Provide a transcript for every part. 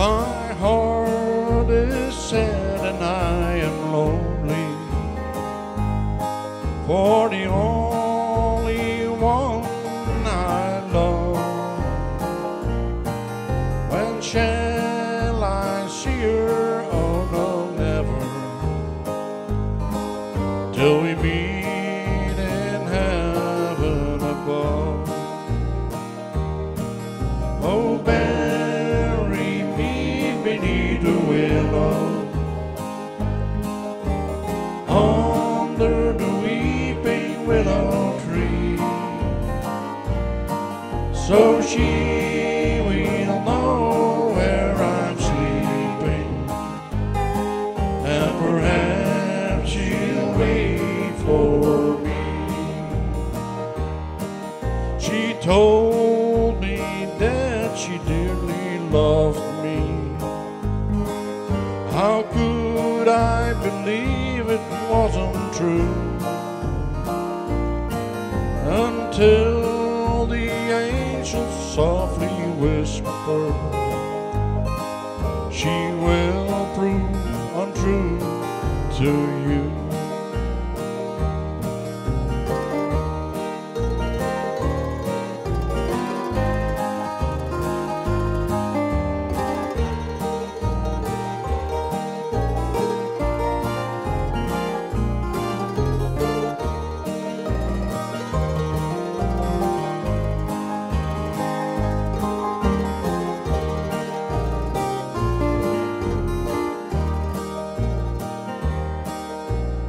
My heart is sad and I am lonely for the only one I love. When shall I see her? Oh no, never. Till we meet. So she will know where I'm sleeping, and perhaps she'll wait for me. She told me that she dearly loved me. How could I believe it wasn't true? Until angel softly whispered, She will prove untrue to you.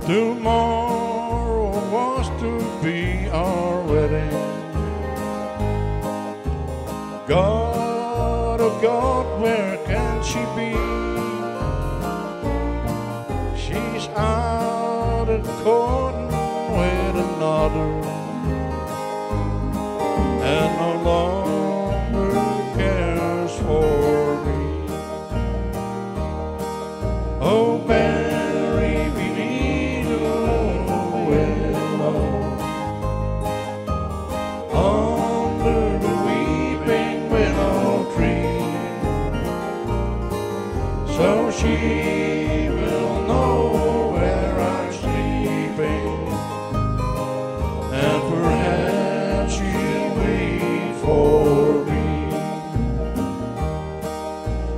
Tomorrow was to be our wedding. God, oh God, where can she be? She's out at court with another, she will know where I'm sleeping, and perhaps she'll wait for me.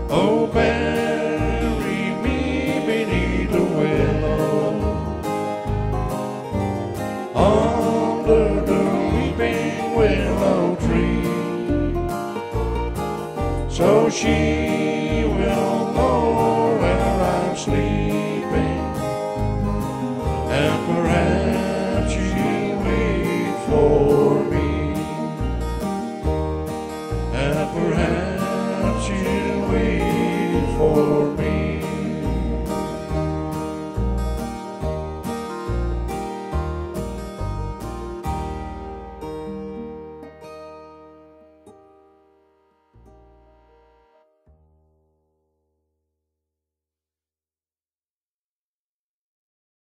Oh, bury me beneath the willow, under the weeping willow tree, so she wait